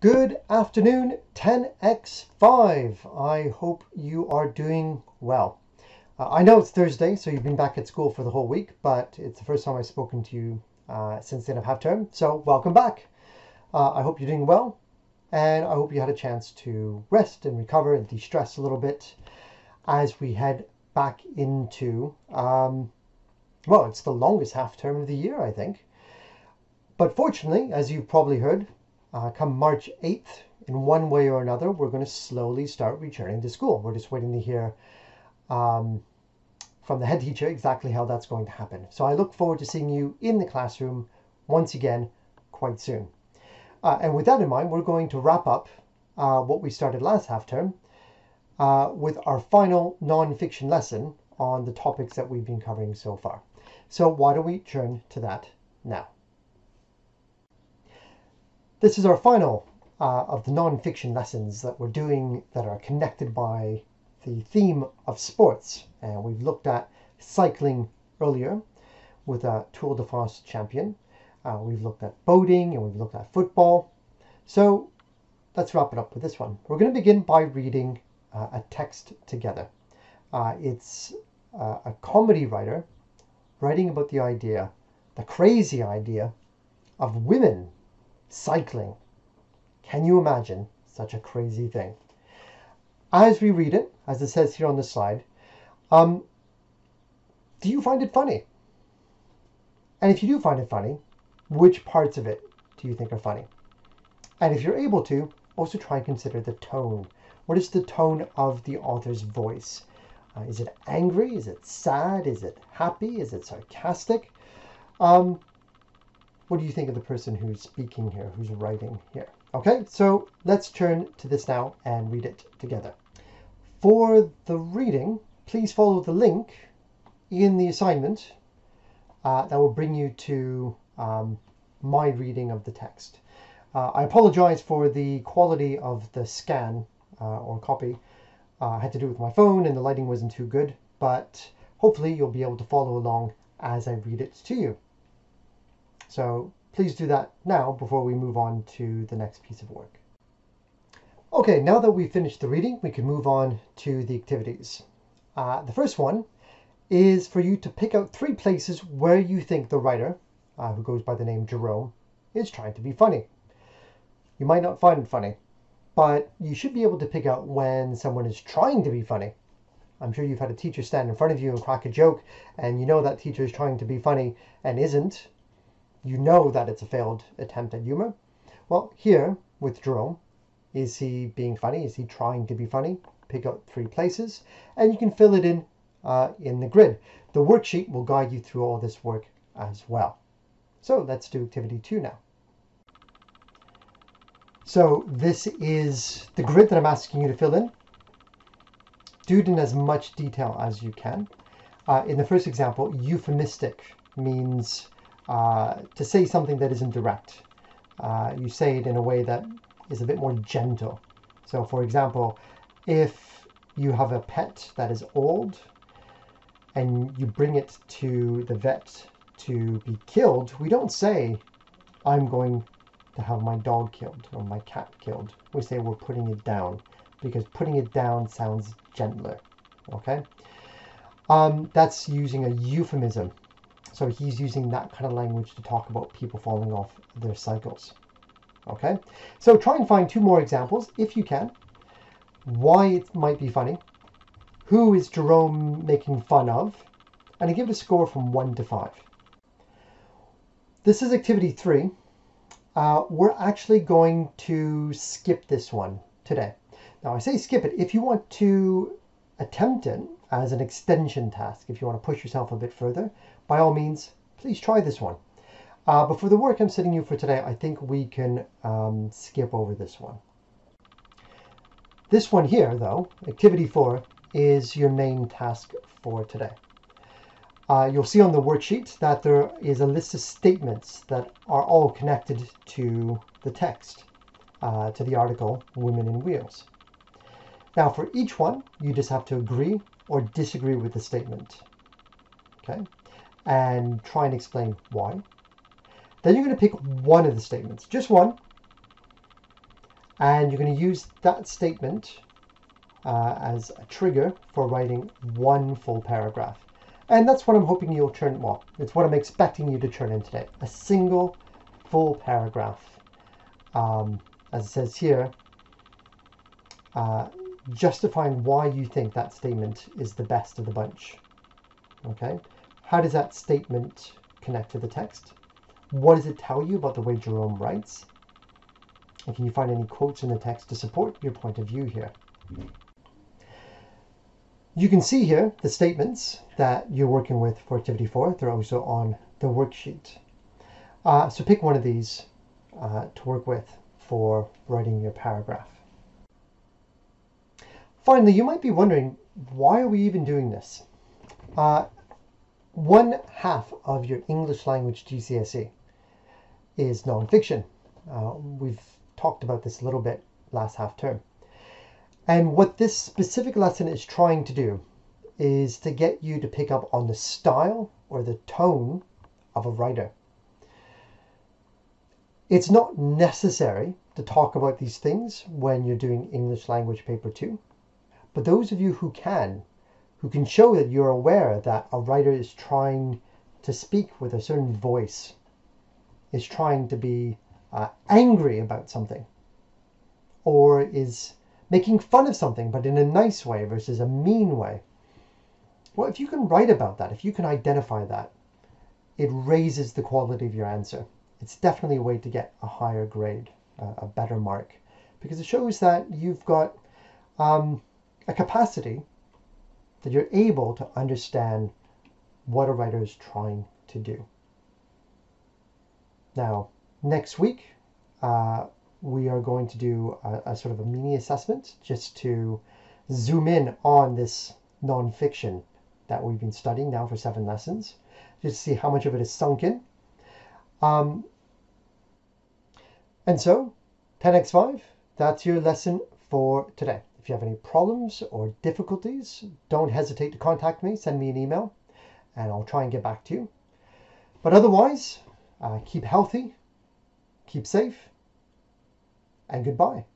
Good afternoon, 10x5. I hope you are doing well. Uh, I know it's Thursday, so you've been back at school for the whole week, but it's the first time I've spoken to you uh, since the end of half term, so welcome back. Uh, I hope you're doing well, and I hope you had a chance to rest and recover and de stress a little bit as we head back into, um, well, it's the longest half term of the year, I think. But fortunately, as you've probably heard, uh, come March 8th, in one way or another, we're going to slowly start returning to school. We're just waiting to hear um, from the head teacher exactly how that's going to happen. So I look forward to seeing you in the classroom once again quite soon. Uh, and with that in mind, we're going to wrap up uh, what we started last half term uh, with our final non-fiction lesson on the topics that we've been covering so far. So why don't we turn to that now? This is our final uh, of the non-fiction lessons that we're doing that are connected by the theme of sports. And we've looked at cycling earlier with a Tour de France champion. Uh, we've looked at boating and we've looked at football. So let's wrap it up with this one. We're going to begin by reading uh, a text together. Uh, it's uh, a comedy writer writing about the idea, the crazy idea, of women cycling. Can you imagine such a crazy thing? As we read it, as it says here on the slide, um, do you find it funny? And if you do find it funny, which parts of it do you think are funny? And if you're able to, also try and consider the tone. What is the tone of the author's voice? Uh, is it angry? Is it sad? Is it happy? Is it sarcastic? Um, what do you think of the person who's speaking here, who's writing here? Okay, so let's turn to this now and read it together. For the reading, please follow the link in the assignment uh, that will bring you to um, my reading of the text. Uh, I apologize for the quality of the scan uh, or copy. Uh, I had to do it with my phone and the lighting wasn't too good, but hopefully you'll be able to follow along as I read it to you. So please do that now before we move on to the next piece of work. Okay, now that we've finished the reading, we can move on to the activities. Uh, the first one is for you to pick out three places where you think the writer, uh, who goes by the name Jerome, is trying to be funny. You might not find it funny, but you should be able to pick out when someone is trying to be funny. I'm sure you've had a teacher stand in front of you and crack a joke, and you know that teacher is trying to be funny and isn't, you know that it's a failed attempt at humor. Well, here with Jerome, is he being funny? Is he trying to be funny? Pick out three places and you can fill it in uh, in the grid. The worksheet will guide you through all this work as well. So let's do activity two now. So this is the grid that I'm asking you to fill in. Do it in as much detail as you can. Uh, in the first example, euphemistic means uh, to say something that isn't direct. Uh, you say it in a way that is a bit more gentle. So for example, if you have a pet that is old and you bring it to the vet to be killed, we don't say, I'm going to have my dog killed or my cat killed. We say we're putting it down because putting it down sounds gentler. Okay? Um, that's using a euphemism. So he's using that kind of language to talk about people falling off their cycles. Okay, so try and find two more examples if you can. Why it might be funny. Who is Jerome making fun of? And I give it a score from 1 to 5. This is activity 3. Uh, we're actually going to skip this one today. Now I say skip it. If you want to attempt it as an extension task, if you want to push yourself a bit further, by all means, please try this one. Uh, but for the work I'm setting you for today, I think we can um, skip over this one. This one here, though, activity four, is your main task for today. Uh, you'll see on the worksheet that there is a list of statements that are all connected to the text, uh, to the article Women in Wheels. Now for each one, you just have to agree or disagree with the statement. Okay, and try and explain why. Then you're going to pick one of the statements, just one, And you're going to use that statement uh, as a trigger for writing one full paragraph. And that's what I'm hoping you'll turn, well, it's what I'm expecting you to turn in today. A single full paragraph. Um, as it says here, uh, justifying why you think that statement is the best of the bunch. Okay? How does that statement connect to the text? What does it tell you about the way Jerome writes? And can you find any quotes in the text to support your point of view here? You can see here the statements that you're working with for activity four. They're also on the worksheet. Uh, so pick one of these uh, to work with for writing your paragraph. Finally, you might be wondering, why are we even doing this? Uh, one half of your English language GCSE is nonfiction. Uh, we've talked about this a little bit last half term. And what this specific lesson is trying to do is to get you to pick up on the style or the tone of a writer. It's not necessary to talk about these things when you're doing English language paper two, but those of you who can, who can show that you're aware that a writer is trying to speak with a certain voice, is trying to be uh, angry about something or is making fun of something but in a nice way versus a mean way. Well, if you can write about that, if you can identify that, it raises the quality of your answer. It's definitely a way to get a higher grade, uh, a better mark, because it shows that you've got um, a capacity that you're able to understand what a writer is trying to do. Now, next week, uh, we are going to do a, a, sort of a mini assessment just to zoom in on this nonfiction that we've been studying now for seven lessons, just to see how much of it is sunk in. Um, and so, 10x5, that's your lesson for today. If you have any problems or difficulties, don't hesitate to contact me, send me an email, and I'll try and get back to you. But otherwise, uh, keep healthy, keep safe, and goodbye.